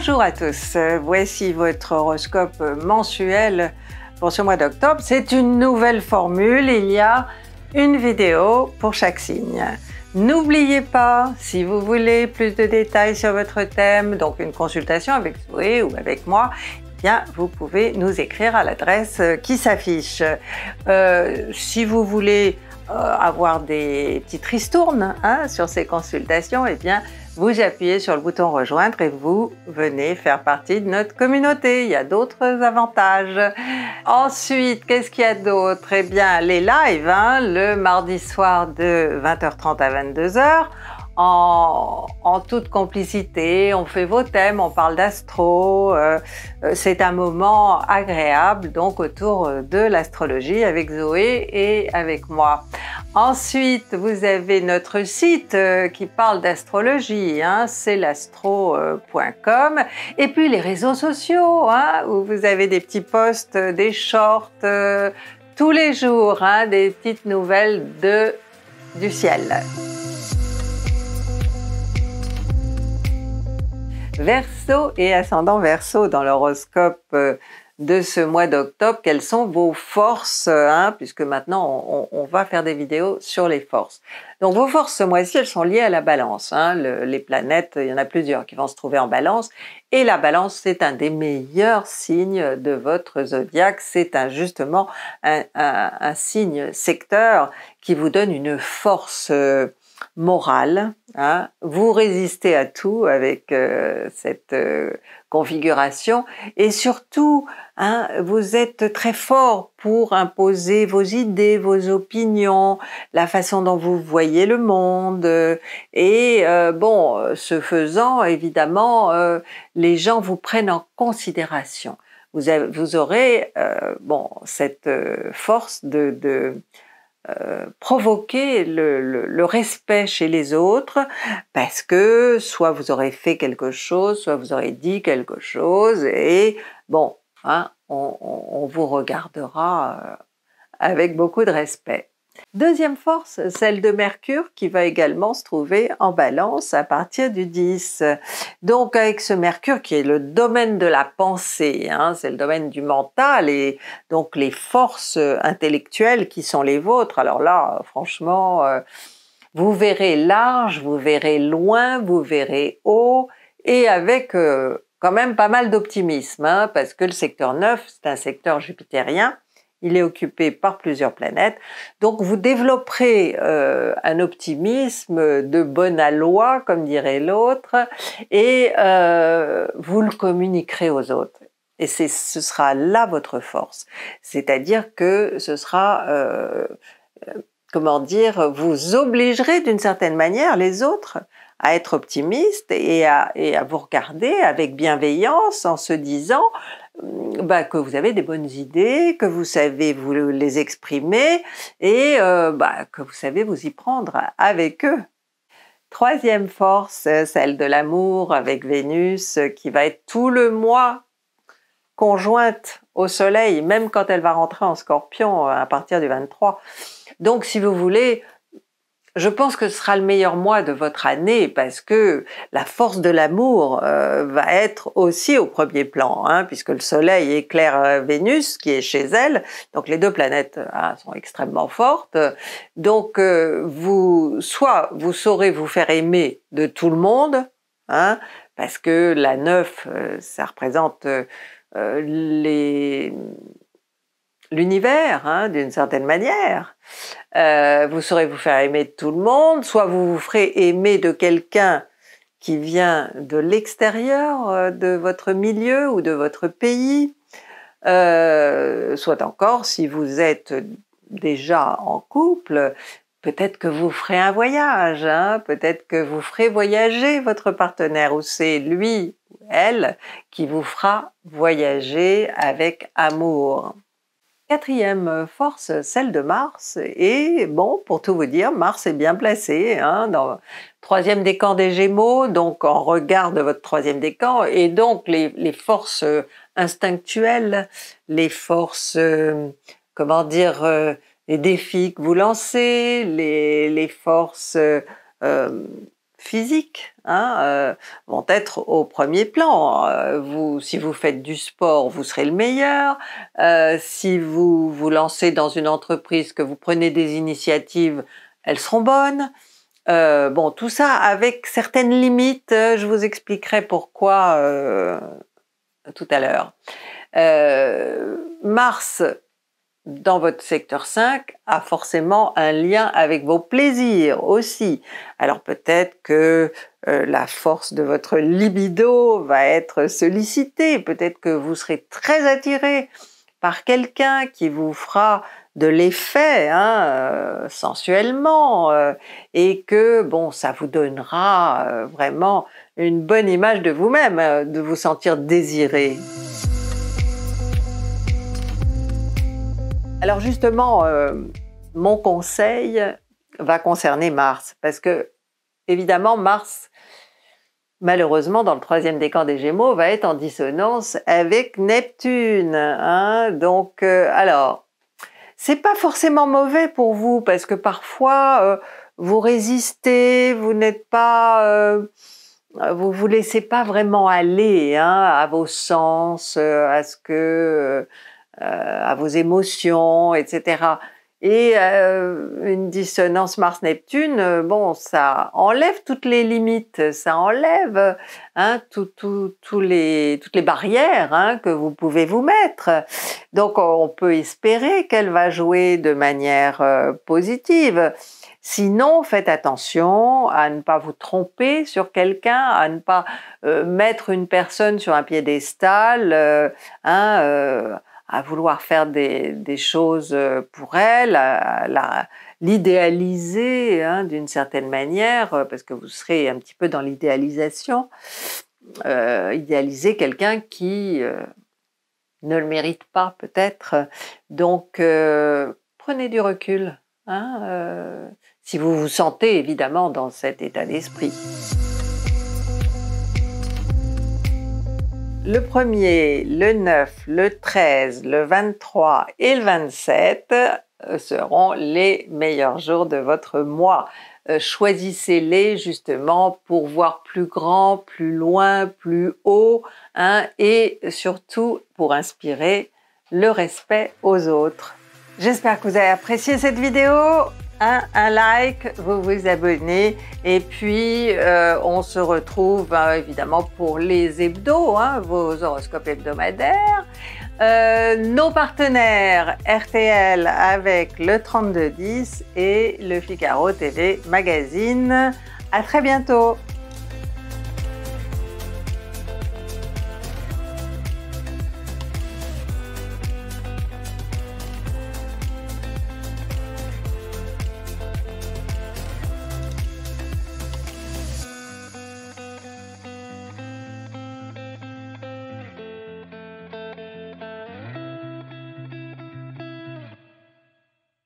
Bonjour à tous, voici votre horoscope mensuel pour ce mois d'octobre. C'est une nouvelle formule, il y a une vidéo pour chaque signe. N'oubliez pas, si vous voulez plus de détails sur votre thème, donc une consultation avec Zoé ou avec moi, eh bien, vous pouvez nous écrire à l'adresse qui s'affiche. Euh, si vous voulez avoir des petites ristournes hein, sur ces consultations, eh bien, vous appuyez sur le bouton rejoindre et vous venez faire partie de notre communauté. Il y a d'autres avantages. Ensuite, qu'est-ce qu'il y a d'autre? Eh bien, les lives, hein, le mardi soir de 20h30 à 22h en, toute complicité, on fait vos thèmes, on parle d'astro, euh, euh, c'est un moment agréable donc autour de l'astrologie avec Zoé et avec moi. Ensuite, vous avez notre site euh, qui parle d'astrologie, hein, c'est l'astro.com, et puis les réseaux sociaux, hein, où vous avez des petits posts, des shorts, tous les jours, hein, des petites nouvelles de, du ciel. Verseau et ascendant Verseau dans l'horoscope euh, de ce mois d'octobre, quelles sont vos forces, hein, puisque maintenant on, va faire des vidéos sur les forces. Donc vos forces ce mois-ci, elles sont liées à la balance. Hein, les planètes, il y en a plusieurs qui vont se trouver en balance, et la balance, c'est un des meilleurs signes de votre zodiaque. C'est justement un, un, signe secteur qui vous donne une force. Euh, morale. Hein. Vous résistez à tout avec euh, cette euh, configuration et surtout, hein, vous êtes très fort pour imposer vos idées, vos opinions, la façon dont vous voyez le monde. Et euh, bon, ce faisant, évidemment, les gens vous prennent en considération. Vous, aurez bon cette force de, de euh, provoquer le, respect chez les autres parce que soit vous aurez fait quelque chose, soit vous aurez dit quelque chose et bon, hein, on, vous regardera euh, avec beaucoup de respect. Deuxième force, celle de Mercure qui va également se trouver en balance à partir du 10. Donc avec ce Mercure qui est le domaine de la pensée, hein, c'est le domaine du mental et donc les forces intellectuelles qui sont les vôtres. Alors là, franchement, euh, vous verrez large, vous verrez loin, vous verrez haut et avec euh, quand même pas mal d'optimisme hein, parce que le secteur 9, c'est un secteur jupitérien il est occupé par plusieurs planètes. Donc vous développerez euh, un optimisme de bonne aloi, comme dirait l'autre, et euh, vous le communiquerez aux autres. Et ce sera là votre force. C'est-à-dire que ce sera, euh, comment dire, vous obligerez d'une certaine manière les autres à être optimistes et à, vous regarder avec bienveillance en se disant bah, que vous avez des bonnes idées, que vous savez vous les exprimer et euh, bah, que vous savez vous y prendre avec eux. Troisième force, celle de l'amour avec Vénus qui va être tout le mois conjointe au Soleil, même quand elle va rentrer en Scorpion à partir du 23. Donc si vous voulez, je pense que ce sera le meilleur mois de votre année parce que la force de l'amour euh, va être aussi au premier plan, hein, puisque le Soleil éclaire euh, Vénus qui est chez elle, donc les deux planètes hein, sont extrêmement fortes. Donc vous, soit vous saurez vous faire aimer de tout le monde, hein, parce que la neuf, ça représente les l'univers, hein, d'une certaine manière. Euh, vous saurez vous faire aimer de tout le monde, soit vous vous ferez aimer de quelqu'un qui vient de l'extérieur euh, de votre milieu ou de votre pays, euh, soit encore si vous êtes déjà en couple, peut-être que vous ferez un voyage, hein, peut-être que vous ferez voyager votre partenaire ou c'est lui ou elle qui vous fera voyager avec amour. Quatrième force, celle de Mars. Et bon, pour tout vous dire, Mars est bien placé hein, dans le troisième décan des Gémeaux, donc en regard de votre troisième décan. Et donc les, forces instinctuelles, les forces, euh, comment dire, euh, les défis que vous lancez, les, forces euh, physiques hein, vont être au premier plan. vous, si vous faites du sport, vous serez le meilleur. si vous vous lancez dans une entreprise, que vous prenez des initiatives, elles seront bonnes. bon, tout ça avec certaines limites. Je vous expliquerai pourquoi tout à l'heure. Mars dans votre secteur 5 a forcément un lien avec vos plaisirs aussi. Alors peut-être que euh, la force de votre libido va être sollicitée, peut-être que vous serez très attiré par quelqu'un qui vous fera de l'effet hein, euh, sensuellement euh, et que bon ça vous donnera vraiment une bonne image de vous-même, de vous sentir désiré. Alors justement, euh, mon conseil va concerner Mars, parce que évidemment, Mars, malheureusement, dans le troisième décan des Gémeaux, va être en dissonance avec Neptune. Hein. Donc, euh, alors, c'est pas forcément mauvais pour vous, parce que parfois, euh, vous résistez, vous n'êtes pas... vous vous laissez pas vraiment aller hein, à vos sens, à ce que à vos émotions, etc. Et euh, une dissonance Mars-Neptune, euh, bon, ça enlève toutes les limites, ça enlève hein, toutes les barrières hein, que vous pouvez vous mettre. Donc on peut espérer qu'elle va jouer de manière positive. Sinon, faites attention à ne pas vous tromper sur quelqu'un, à ne pas mettre une personne sur un piédestal, hein, à vouloir faire des, choses euh, pour elle, à, l'idéaliser hein, d'une certaine manière, euh, parce que vous serez un petit peu dans l'idéalisation, euh, idéaliser quelqu'un qui ne le mérite pas peut-être. Donc prenez du recul, hein, si vous vous sentez évidemment dans cet état d'esprit. Le 1er, le 9, le 13, le 23 et le 27 euh, seront les meilleurs jours de votre mois. Euh, choisissez-les justement pour voir plus grand, plus loin, plus haut hein, et surtout pour inspirer le respect aux autres. J'espère que vous avez apprécié cette vidéo un, like, vous vous abonnez et puis euh, on se retrouve hein, évidemment pour les hebdos, hein, vos horoscopes hebdomadaires. Euh, nos partenaires RTL avec le 3210 et le Figaro TV Magazine. À très bientôt